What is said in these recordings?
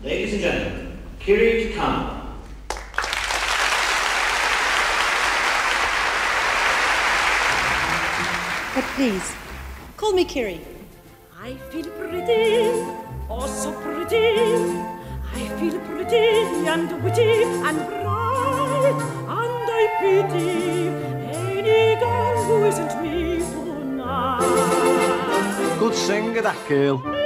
Ladies and gentlemen, Kiri Te Kanawa. But please, call me Kiri. I feel pretty, oh so pretty. I feel pretty and witty and bright, and I pity any girl who isn't me tonight. Good singer, that girl.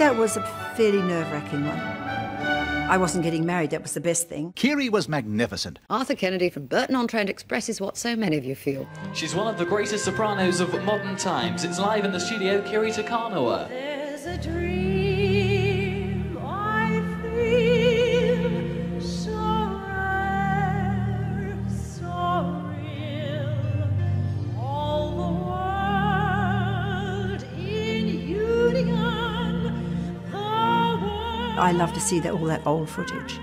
That was a fairly nerve wracking one. I wasn't getting married, that was the best thing. Kiri was magnificent. Arthur Kennedy from Burton on Trent expresses what so many of you feel. She's one of the greatest sopranos of modern times. It's live in the studio, Kiri Te Kanawa. There's a dream I love to see that all that old footage.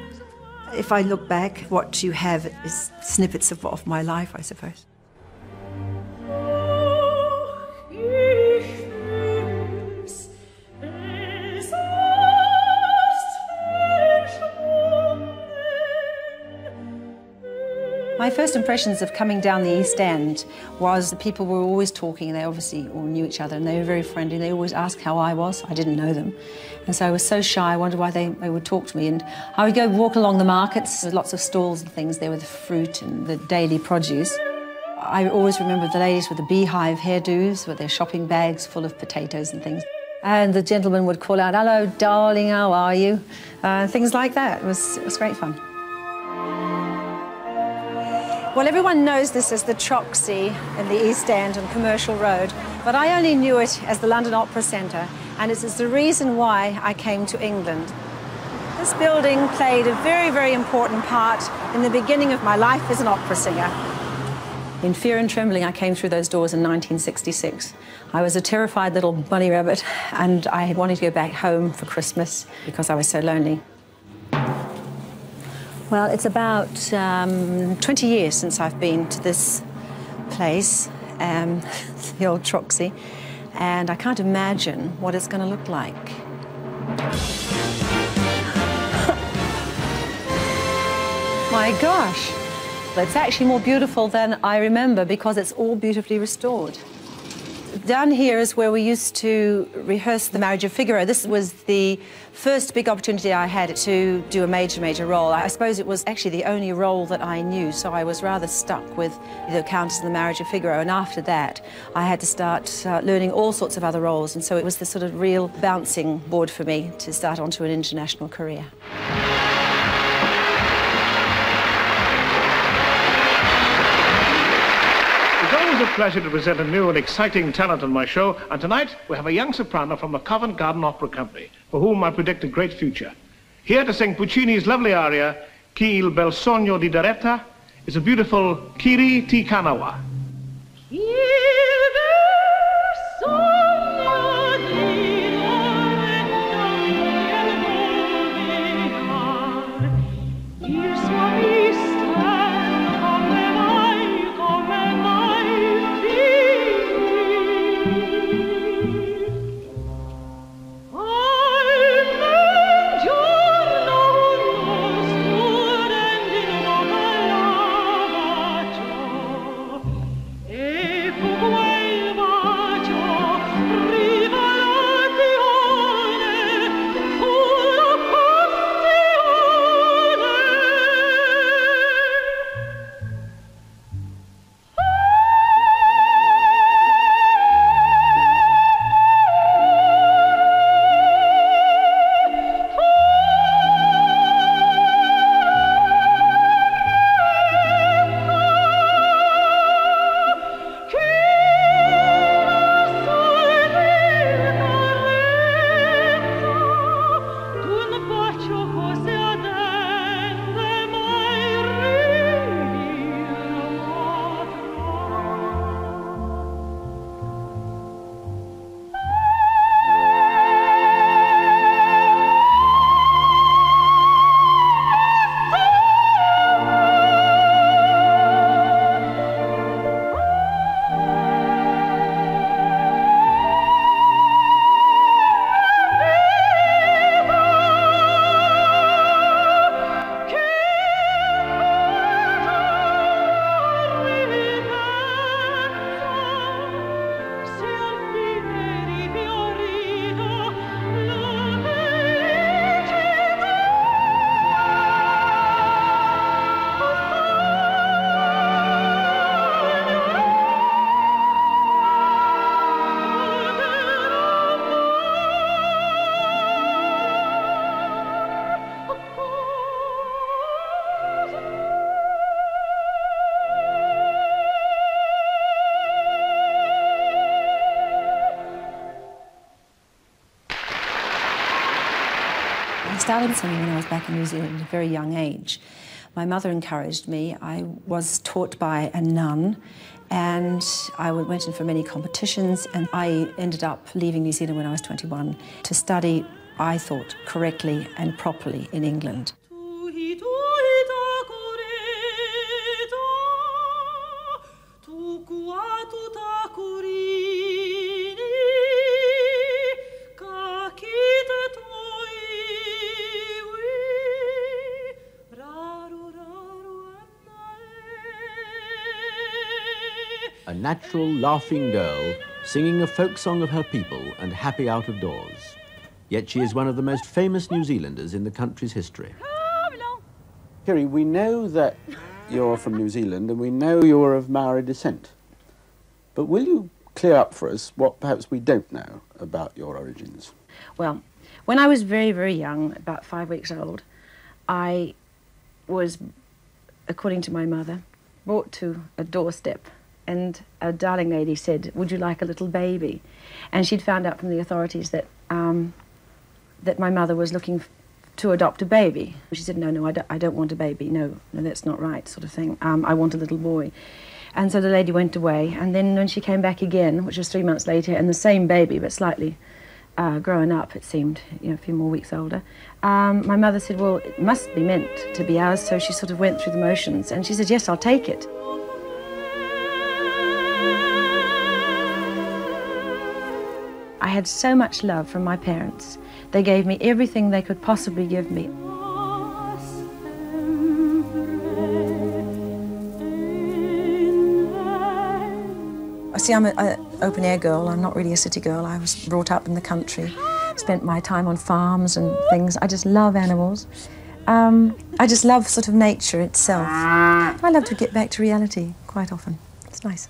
If I look back, what you have is snippets of, of my life, I suppose. First impressions of coming down the East End was the people were always talking, they obviously all knew each other, and they were very friendly. They always asked how I was. I didn't know them. And so I was so shy, I wondered why they, they would talk to me. And I would go walk along the markets, There with lots of stalls and things there with the fruit and the daily produce. I always remember the ladies with the beehive hairdos, with their shopping bags full of potatoes and things. And the gentleman would call out, hello, darling, how are you? Uh, things like that. It was, it was great fun. Well, everyone knows this as the Troxy in the East End on Commercial Road, but I only knew it as the London Opera Centre, and it is the reason why I came to England. This building played a very, very important part in the beginning of my life as an opera singer. In fear and trembling, I came through those doors in 1966. I was a terrified little bunny rabbit, and I wanted to go back home for Christmas because I was so lonely. Well, it's about um, 20 years since I've been to this place, um, the old Troxy, and I can't imagine what it's going to look like. My gosh, it's actually more beautiful than I remember because it's all beautifully restored. Down here is where we used to rehearse The Marriage of Figaro. This was the first big opportunity I had to do a major, major role. I suppose it was actually the only role that I knew, so I was rather stuck with The Countess and The Marriage of Figaro. And after that, I had to start uh, learning all sorts of other roles, and so it was the sort of real bouncing board for me to start onto an international career. Always a pleasure to present a new and exciting talent on my show, and tonight we have a young soprano from the Covent Garden Opera Company, for whom I predict a great future. Here to sing Puccini's lovely aria, Chi il bel sogno di Doretta, is a beautiful Kiri Te Kanawa. Started singing when I was back in New Zealand at a very young age. My mother encouraged me. I was taught by a nun and I went in for many competitions and I ended up leaving New Zealand when I was 21 to study, I thought, correctly and properly in England. Natural, laughing girl singing a folk song of her people and happy out of doors. Yet she is one of the most famous New Zealanders in the country's history. Kiri, we know that you're from New Zealand and we know you're of Maori descent. But will you clear up for us what perhaps we don't know about your origins? Well, when I was very, very young, about five weeks old, I was, according to my mother, brought to a doorstep and a darling lady said, "Would you like a little baby?" And she'd found out from the authorities that um, that my mother was looking to adopt a baby. She said, "No, no, I don't, I don't want a baby. No, no, that's not right," sort of thing. Um, I want a little boy. And so the lady went away, and then when she came back again, which was three months later, and the same baby, but slightly uh, growing up, it seemed, you know, a few more weeks older, um, my mother said, well, it must be meant to be ours, so she sort of went through the motions, and she said, yes, I'll take it. I had so much love from my parents. They gave me everything they could possibly give me. I see, I'm an open air girl. I'm not really a city girl. I was brought up in the country, spent my time on farms and things. I just love animals. Um, I just love sort of nature itself. I love to get back to reality quite often. It's nice.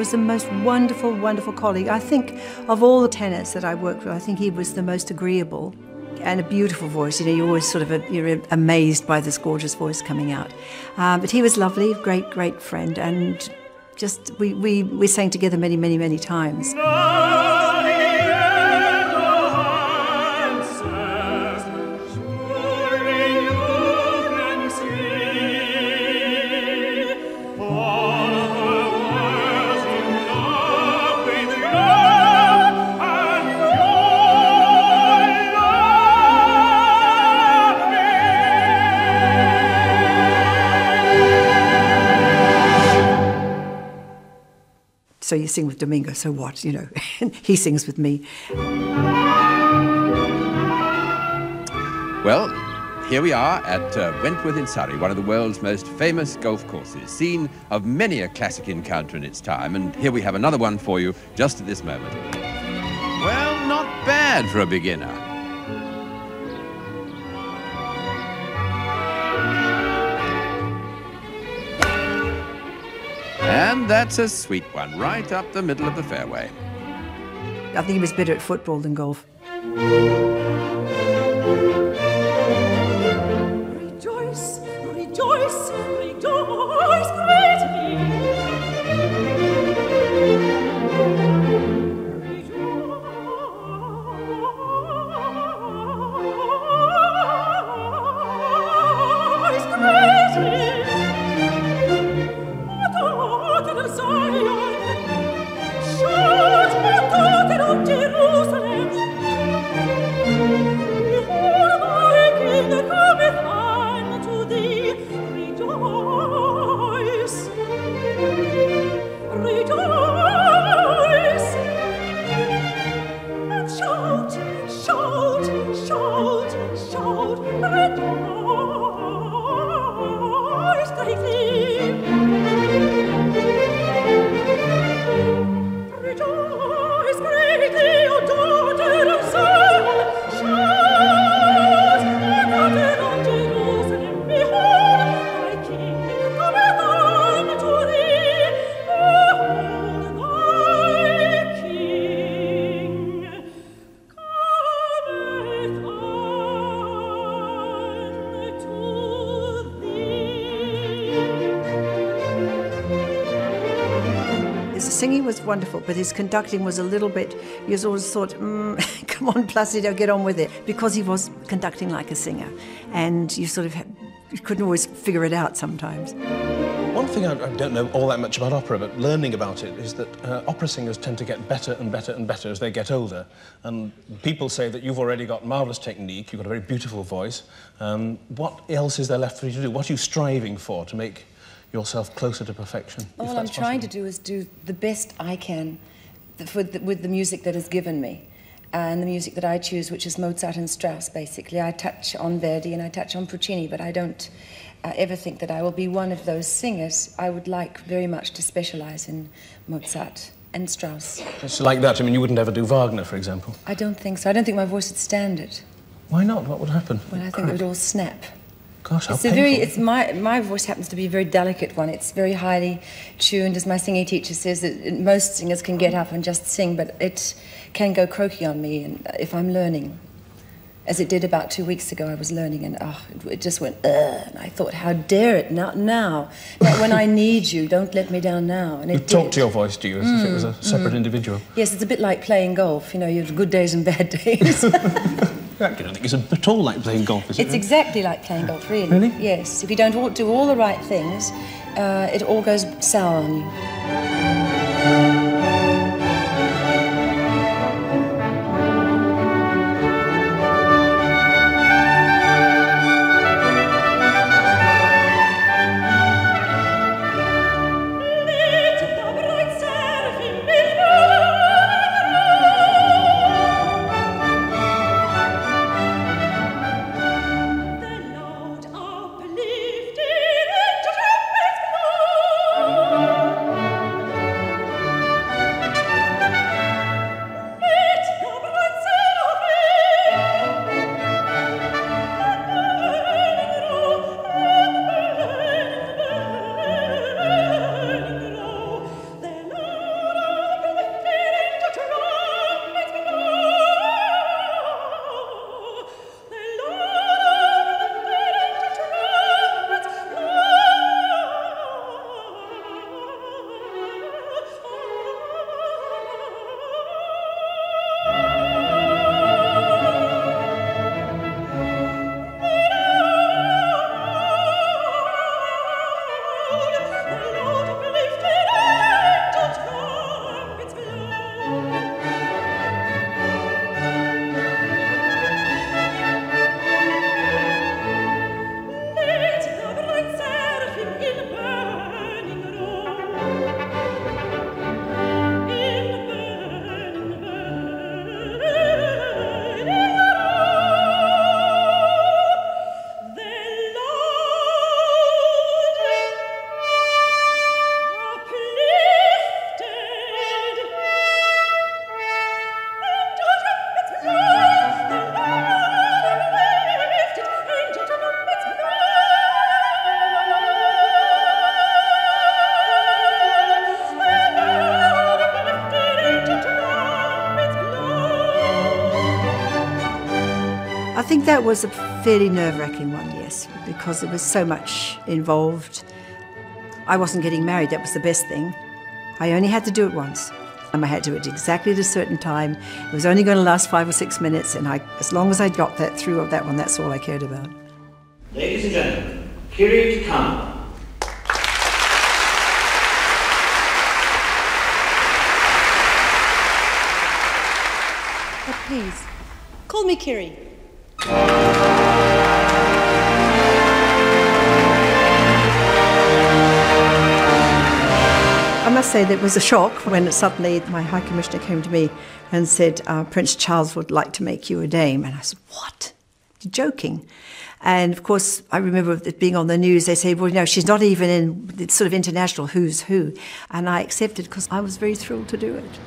Was the most wonderful, wonderful colleague. I think of all the tenors that I worked with, I think he was the most agreeable and a beautiful voice. You know, you're always sort of a, you're amazed by this gorgeous voice coming out. Um, but he was lovely, great, great friend, and just we, we, we sang together many, many, many times. So you sing with Domingo, so what, you know? he sings with me. Well, here we are at uh, Wentworth in Surrey, one of the world's most famous golf courses, scene of many a classic encounter in its time, and here we have another one for you just at this moment. Well, not bad for a beginner. That's a sweet one, right up the middle of the fairway. I think he was better at football than golf. But his conducting was a little bit. You always thought, mm, "Come on, Placido, get on with it," because he was conducting like a singer, and you sort of you couldn't always figure it out sometimes. One thing I, I don't know all that much about opera, but learning about it is that uh, opera singers tend to get better and better and better as they get older. And people say that you've already got marvellous technique, you've got a very beautiful voice. Um, what else is there left for you to do? What are you striving for to make yourself closer to perfection? All I'm trying possible? to do is do the best I can the, with the music that is given me. And the music that I choose, which is Mozart and Strauss, basically. I touch on Verdi and I touch on Puccini, but I don't uh, ever think that I will be one of those singers. I would like very much to specialize in Mozart and Strauss. It's like that. I mean, you wouldn't ever do Wagner, for example. I don't think so. I don't think my voice would stand it. Why not? What would happen? Well, I think it would all snap. Gosh, It's a very, it's my, my voice happens to be a very delicate one. It's very highly tuned, as my singing teacher says, that most singers can get up and just sing, but it can go croaky on me and if I'm learning. As it did about two weeks ago, I was learning and oh, it, it just went, Ugh, and I thought, how dare it, not now. Not when I need you, don't let me down now. And You talk did. to your voice, do you, as if it was a Mm, separate mm. individual? Yes, it's a bit like playing golf. You know, you have good days and bad days. I don't think it's at all like playing golf, is it? It's exactly like playing golf, really. Really? Yes. If you don't do all the right things, uh, it all goes sour on you. Think that was a fairly nerve wracking one, yes, because there was so much involved. I wasn't getting married, that was the best thing. I only had to do it once. And I had to do it exactly at a certain time. It was only going to last five or six minutes, and I, as long as I got that through of that one, that's all I cared about. Ladies and gentlemen, Kiri Te Kanawa. But please, call me Kiri. That it was a shock when suddenly my High Commissioner came to me and said, uh, Prince Charles would like to make you a dame. And I said, What? You're joking. And of course, I remember it being on the news, they say, Well, you know, she's not even in the sort of international who's who. And I accepted because I was very thrilled to do it.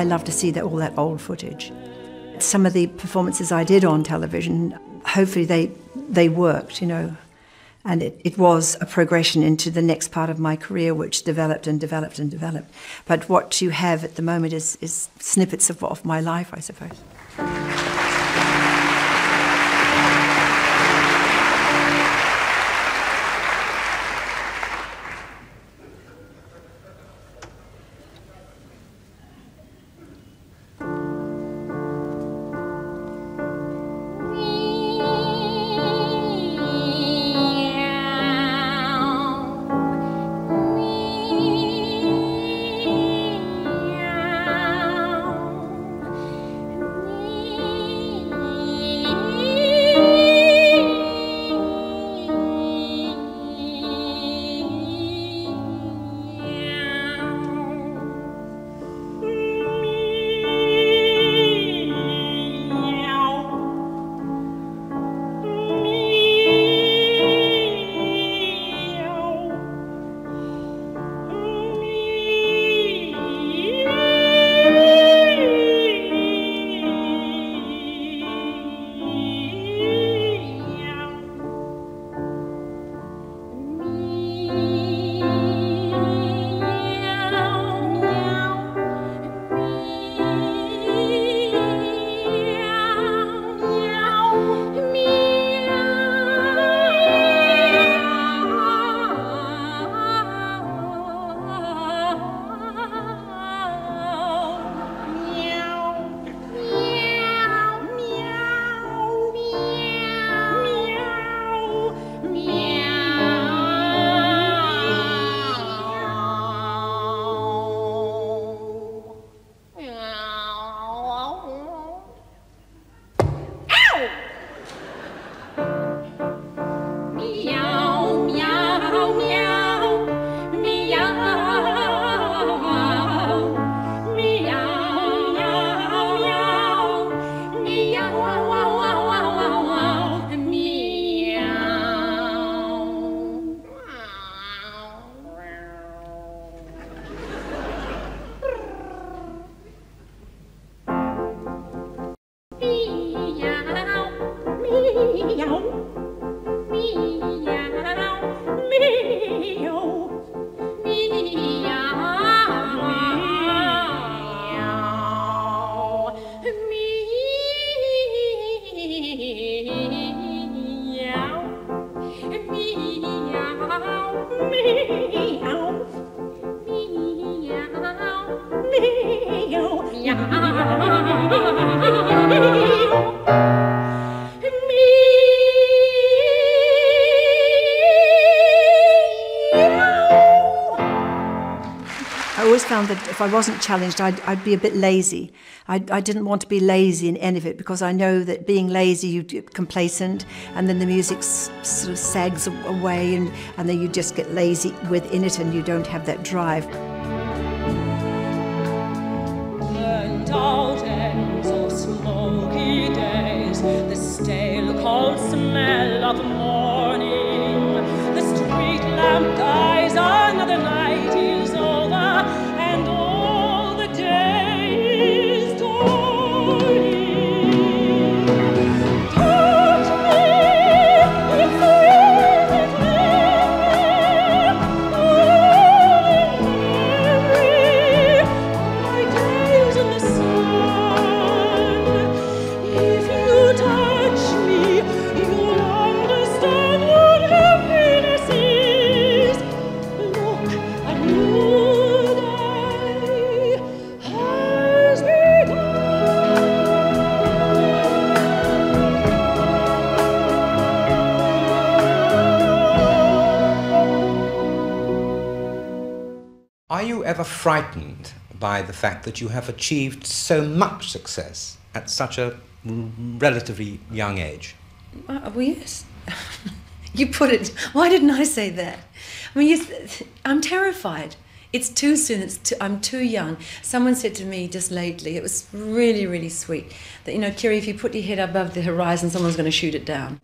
I love to see that, all that old footage. Some of the performances I did on television, hopefully they, they worked, you know. And it, it was a progression into the next part of my career, which developed and developed and developed. But what you have at the moment is, is snippets of, of my life, I suppose. If I wasn't challenged, I'd, I'd be a bit lazy. I, I didn't want to be lazy in any of it because I know that being lazy, you get complacent, and then the music sort of sags away, and, and then you just get lazy within it, and you don't have that drive. Out ends or smoky days, the stale cold smell frightened by the fact that you have achieved so much success at such a relatively young age? Well, yes. you put it. Why didn't I say that? I mean, you, I'm terrified. It's too soon. It's too, I'm too young. Someone said to me just lately, it was really, really sweet, that, you know, Kiri, if you put your head above the horizon, someone's going to shoot it down.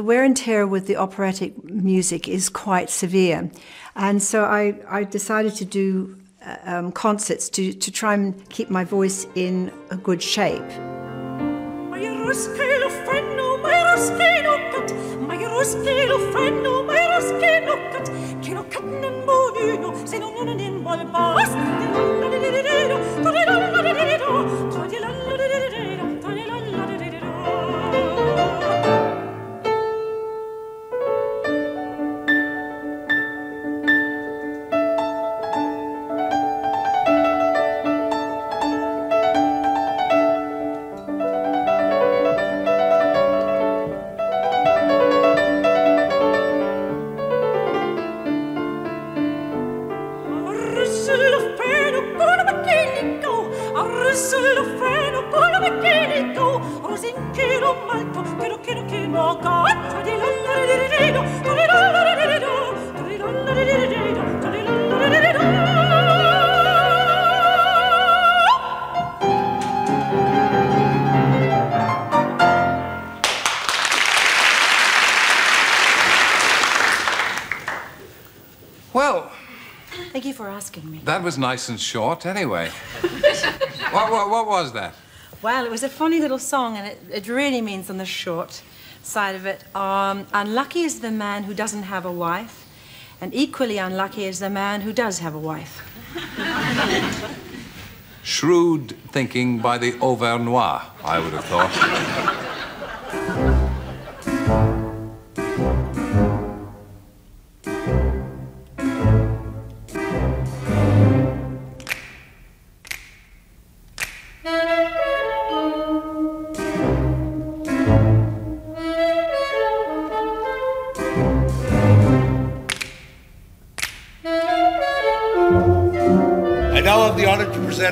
The wear and tear with the operatic music is quite severe. And so I, I decided to do uh, um, concerts to, to try and keep my voice in a good shape. Was nice and short anyway. what, what, what was that? Well, it was a funny little song, and it, it really means on the short side of it um, unlucky is the man who doesn't have a wife, and equally unlucky is the man who does have a wife. Shrewd thinking by the Auvergnois, I would have thought.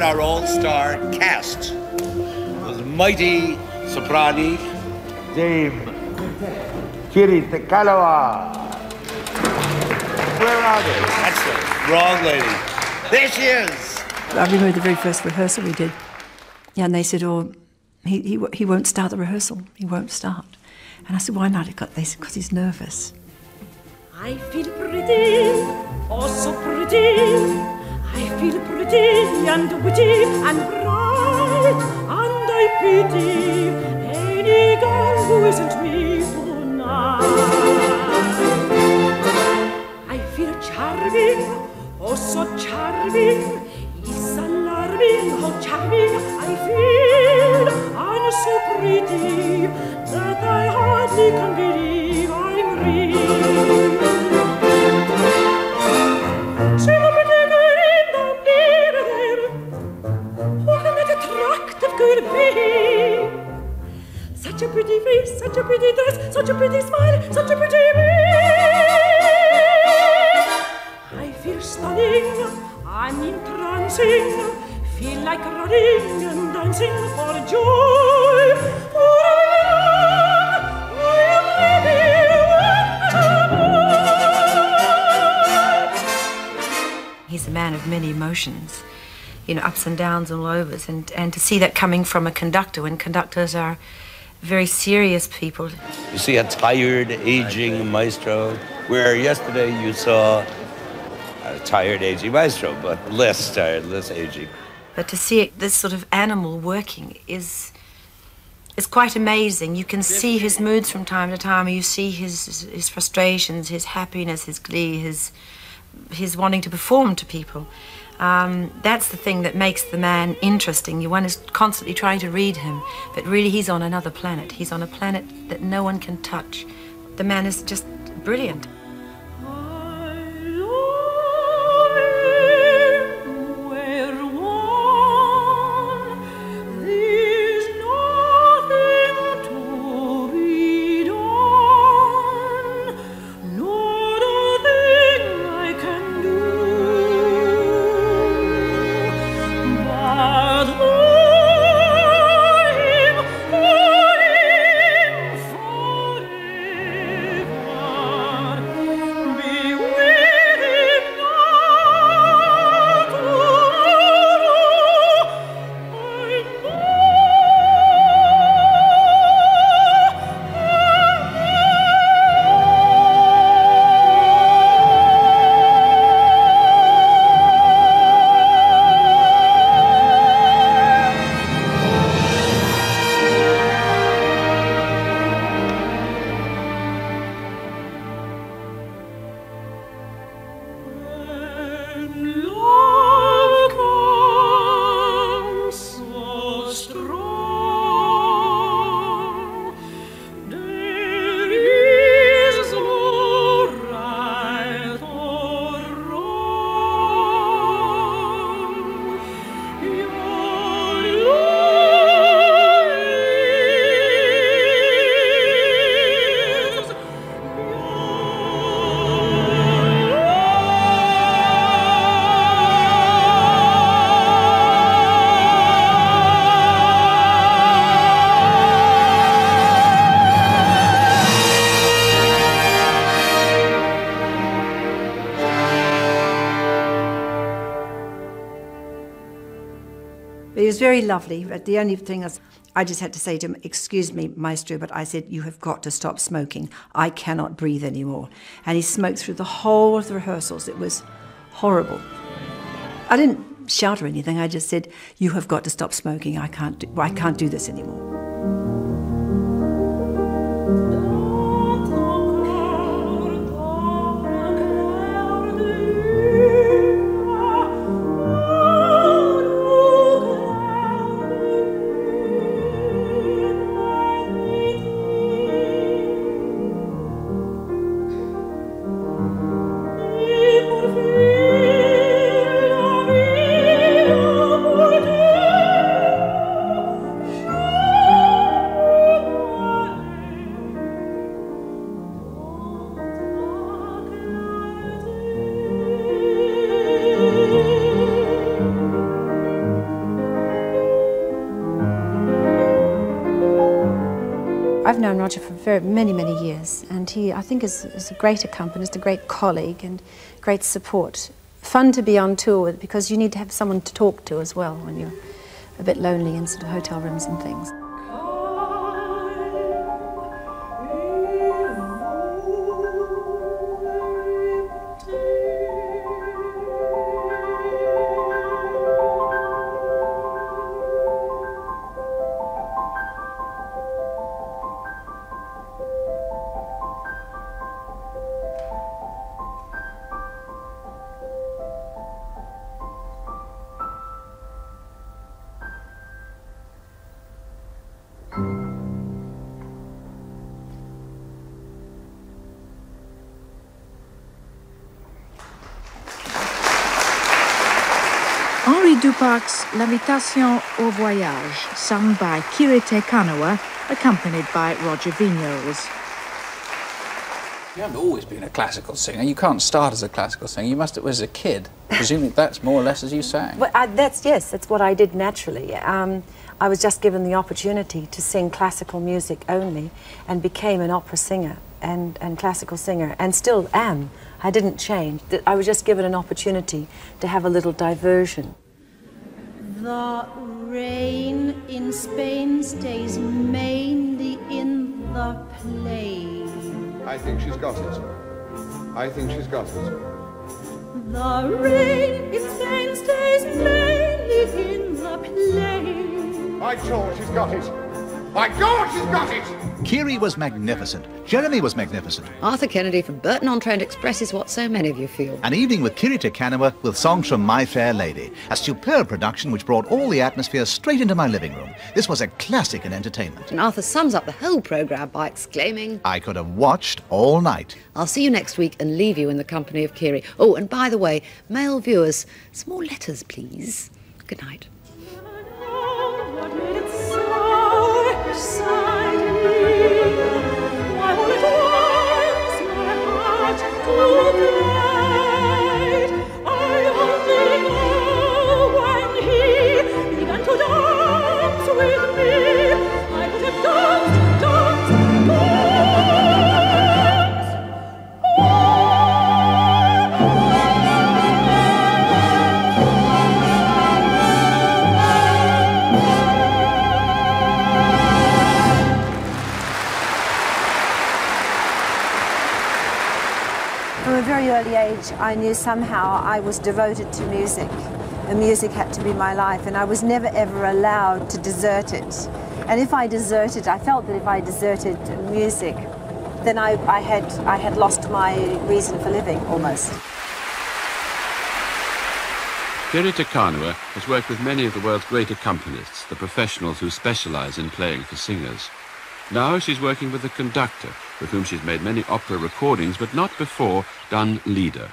Our all-star cast. The mighty soprani, Dame Kiri Te Kanawa. Where are they? That's the wrong lady. There she is. I remember the very first rehearsal we did. Yeah, and they said, oh, he, he, he won't start the rehearsal. He won't start. And I said, why not? They said, because he's nervous. I feel pretty, oh so pretty. I feel pretty and witty and bright, and I pity any girl who isn't me tonight. I feel charming, oh so charming. It's alarming how charming I feel. I'm so pretty that I hardly can believe I'm real. Face, such a pretty dress, such a pretty smile, such a pretty face. I feel stunning, I'm entrancing, feel like running and dancing for joy. For. He's a man of many emotions, you know, ups and downs and lowers. And, and to see that coming from a conductor, when conductors are very serious people. You see a tired, aging maestro, where yesterday you saw a tired, aging maestro, but less tired, less aging. But to see it, this sort of animal working is is quite amazing. You can see his moods from time to time. You see his his frustrations, his happiness, his glee, his his wanting to perform to people. Um, that's the thing that makes the man interesting. You one is constantly trying to read him, but really he's on another planet. He's on a planet that no one can touch. The man is just brilliant. Very lovely. But the only thing is, I just had to say to him, Excuse me, Maestro, but I said, You have got to stop smoking. I cannot breathe anymore. And he smoked through the whole of the rehearsals. It was horrible. I didn't shout or anything. I just said, You have got to stop smoking. I can't do, I can't do this anymore. Known Roger for very, many, many years, and he, I think, is, is a great accompanist, a great colleague, and great support. Fun to be on tour with because you need to have someone to talk to as well when you're a bit lonely in sort of hotel rooms and things. Henri Duparc's L'Invitation au Voyage, sung by Kiri Te Kanawa, accompanied by Roger Vignoles. You haven't always been a classical singer. You can't start as a classical singer. You must have as a kid. Presumably that's more or less as you sang. Well, I, that's yes, that's what I did naturally. Um, I was just given the opportunity to sing classical music only, and became an opera singer and, and classical singer, and still am. I didn't change. I was just given an opportunity to have a little diversion. The rain in Spain stays mainly in the plain. I think she's got it. I think she's got it. The rain in Spain stays mainly in the plain. By George, she's got it. By God, she's got it! Kiri was magnificent. Jeremy was magnificent. Arthur Kennedy from Burton-on-Trent expresses what so many of you feel. An evening with Kiri Te Kanawa with songs from My Fair Lady, a superb production which brought all the atmosphere straight into my living room. This was a classic in entertainment. And Arthur sums up the whole programme by exclaiming, I could have watched all night. I'll see you next week and leave you in the company of Kiri. Oh, and by the way, male viewers, some more letters, please. Good night. Early age, I knew somehow I was devoted to music. And music had to be my life, and I was never ever allowed to desert it. And if I deserted, I felt that if I deserted music, then I, I, had, I had lost my reason for living almost. Kiri Kanawa has worked with many of the world's great accompanists, the professionals who specialize in playing for singers. Now she's working with a conductor, with whom she's made many opera recordings, but not before done Lieder.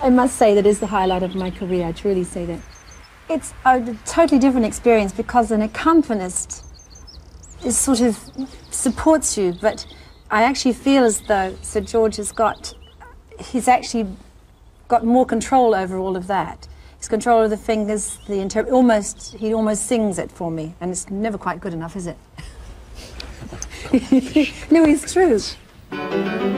I must say that is the highlight of my career. I truly say that. It's a totally different experience because an accompanist is sort of supports you, but I actually feel as though Sir George has got, he's actually got more control over all of that. He's control of the fingers, the inter- almost, he almost sings it for me, and it's never quite good enough, is it? no, it's true. Eins,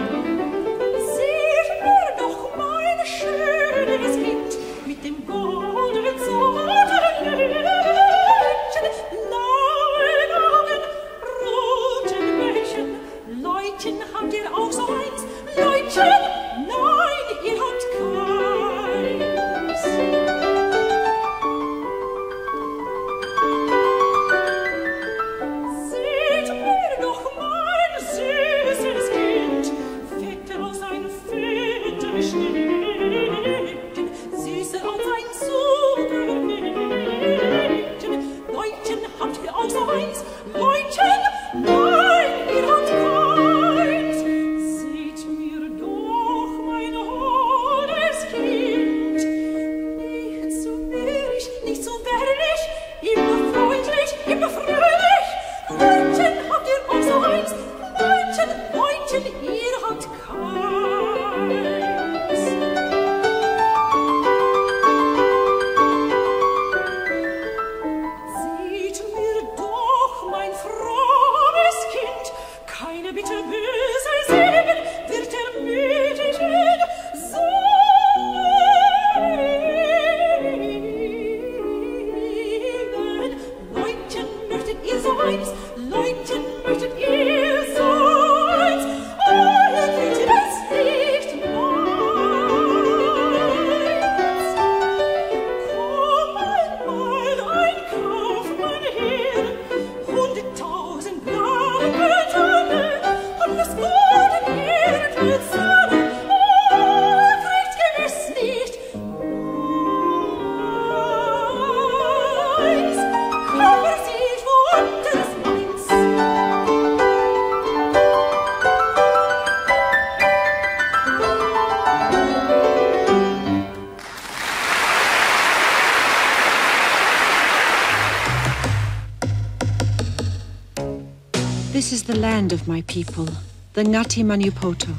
land of my people, the Ngati Maniapoto.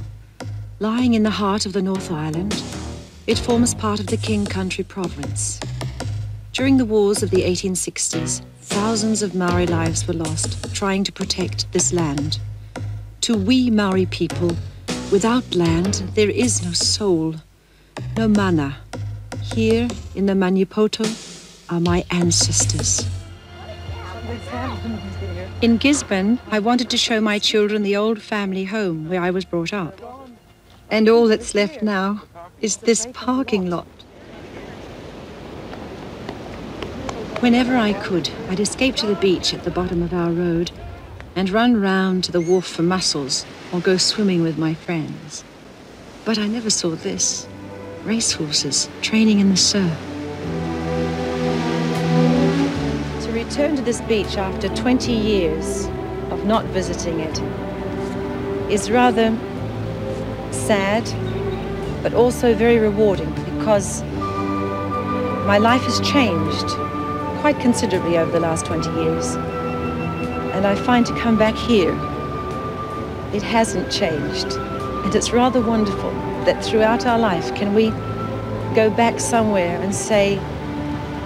Lying in the heart of the North Island, it forms part of the King Country province. During the wars of the 1860s, thousands of Maori lives were lost trying to protect this land. To we Maori people, without land, there is no soul, no mana. Here in the Maniapoto are my ancestors. In Gisborne, I wanted to show my children the old family home where I was brought up. And all that's left now is this parking lot. Whenever I could, I'd escape to the beach at the bottom of our road and run round to the wharf for mussels or go swimming with my friends. But I never saw this racehorses training in the surf. Return to this beach after 20 years of not visiting it is rather sad, but also very rewarding because my life has changed quite considerably over the last 20 years. And I find to come back here, it hasn't changed. And it's rather wonderful that throughout our life, can we go back somewhere and say,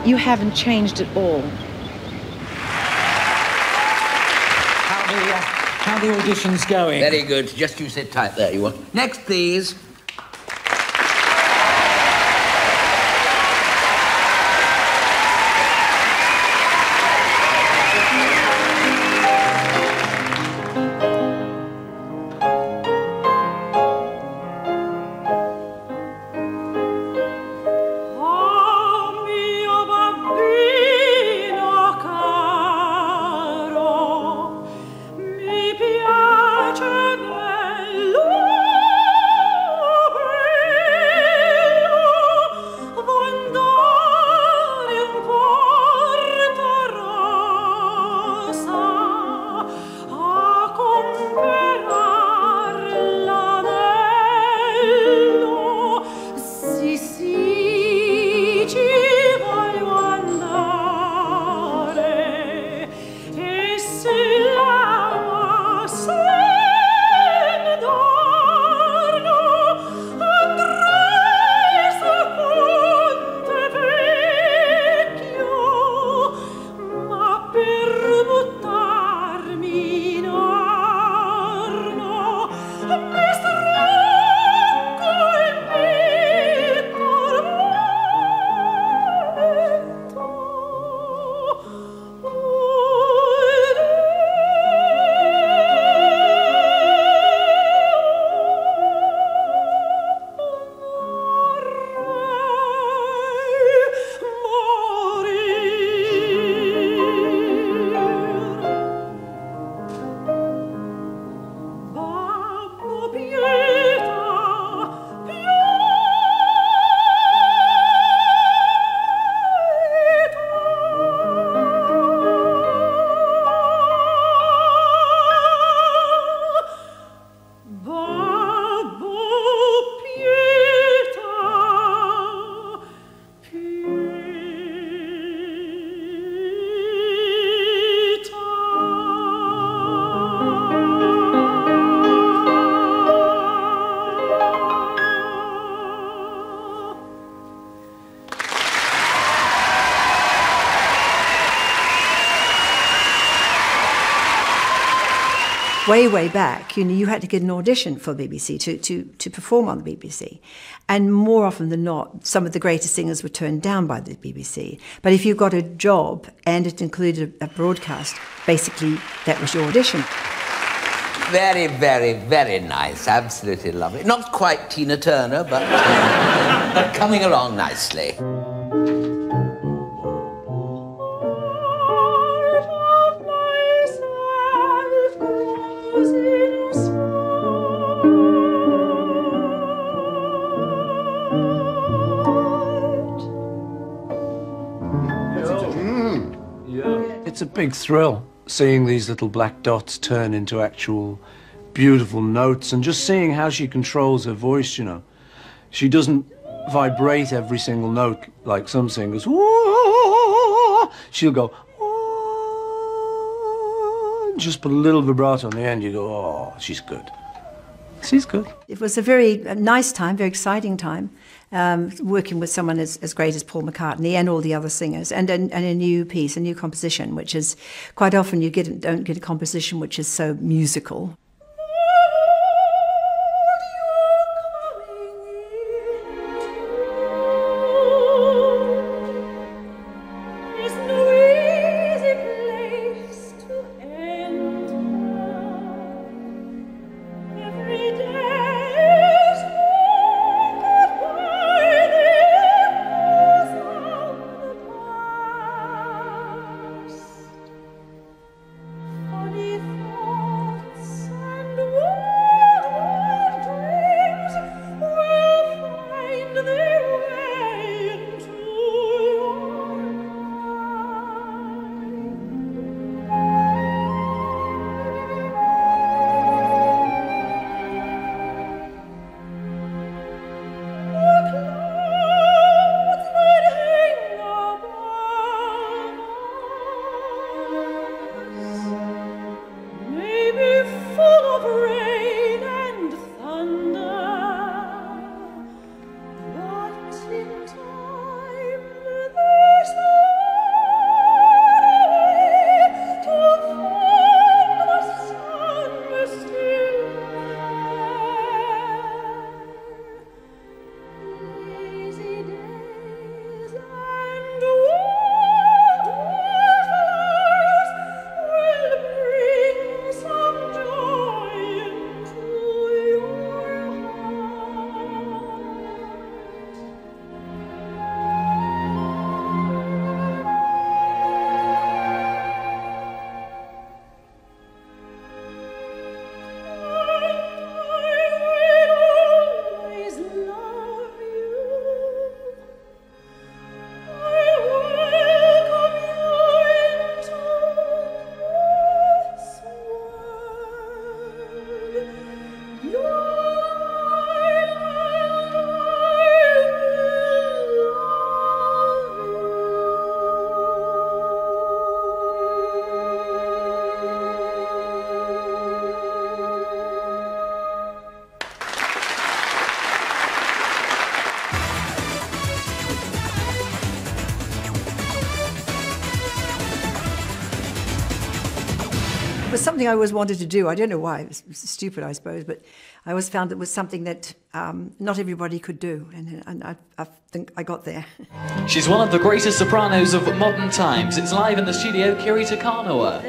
you haven't changed at all. How the, uh, how the audition's going? Very good. Just you sit tight there, you are. Next, please. Way, way back, you know, you had to get an audition for BBC to, to, to perform on the BBC. And more often than not, some of the greatest singers were turned down by the BBC. But if you got a job and it included a broadcast, basically that was your audition. Very, very, very nice. Absolutely lovely. Not quite Tina Turner, but, but coming along nicely. Big thrill seeing these little black dots turn into actual beautiful notes and just seeing how she controls her voice, you know. She doesn't vibrate every single note like some singers. She'll go, just put a little vibrato on the end. You go, oh, she's good. She's good. It was a very uh, nice time, very exciting time, um, working with someone as, as great as Paul McCartney and all the other singers, and, and, and a new piece, a new composition, which is quite often you get, don't get a composition which is so musical. Something I always wanted to do. I don't know why. It was stupid, I suppose, but I always found it was something that um, not everybody could do, and, and I, I think I got there. She's one of the greatest sopranos of modern times. It's live in the studio, Kiri Te Kanawa.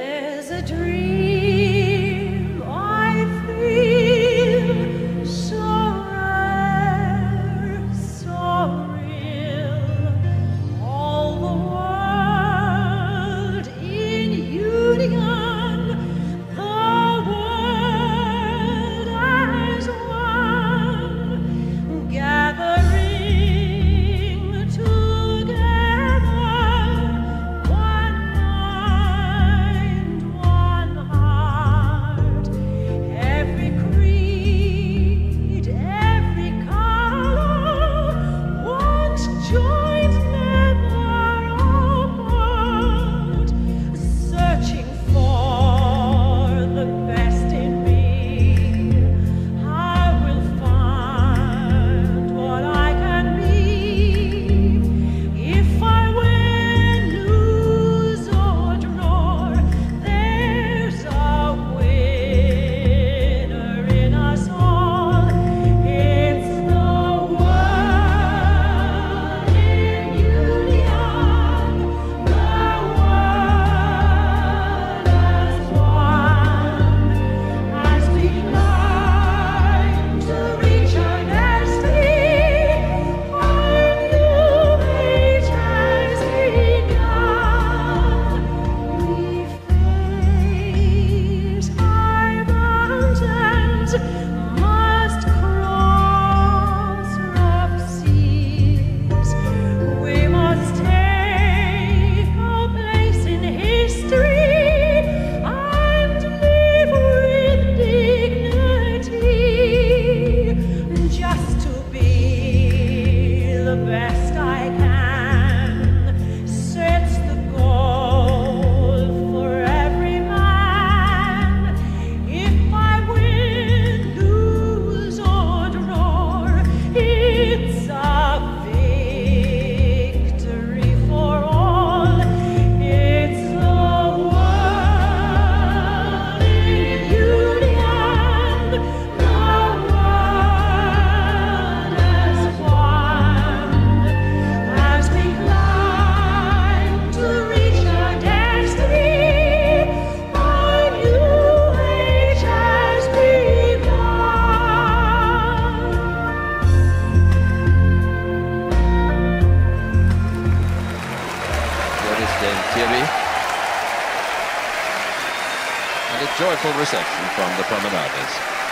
Joyful reception from the promenaders.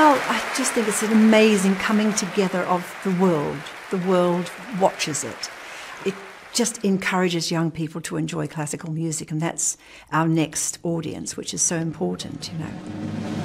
Well, I just think it's an amazing coming together of the world. The world watches it. It just encourages young people to enjoy classical music, and that's our next audience, which is so important, you know.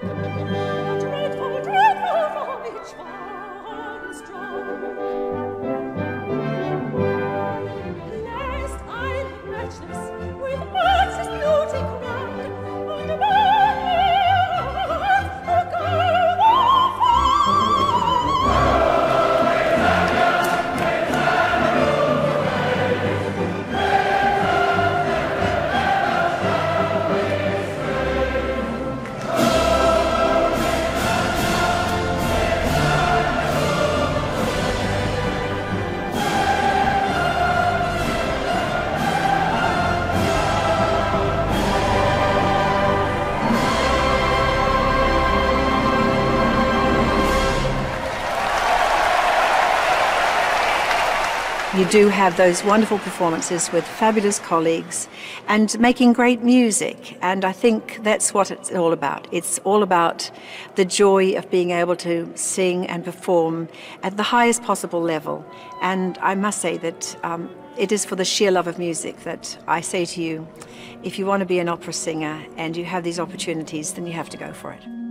Dreadful, dreadful, dreadful, Robin Schwarz! Do have those wonderful performances with fabulous colleagues and making great music. And I think that's what it's all about. It's all about the joy of being able to sing and perform at the highest possible level. And I must say that um, it is for the sheer love of music that I say to you if you want to be an opera singer and you have these opportunities, then you have to go for it.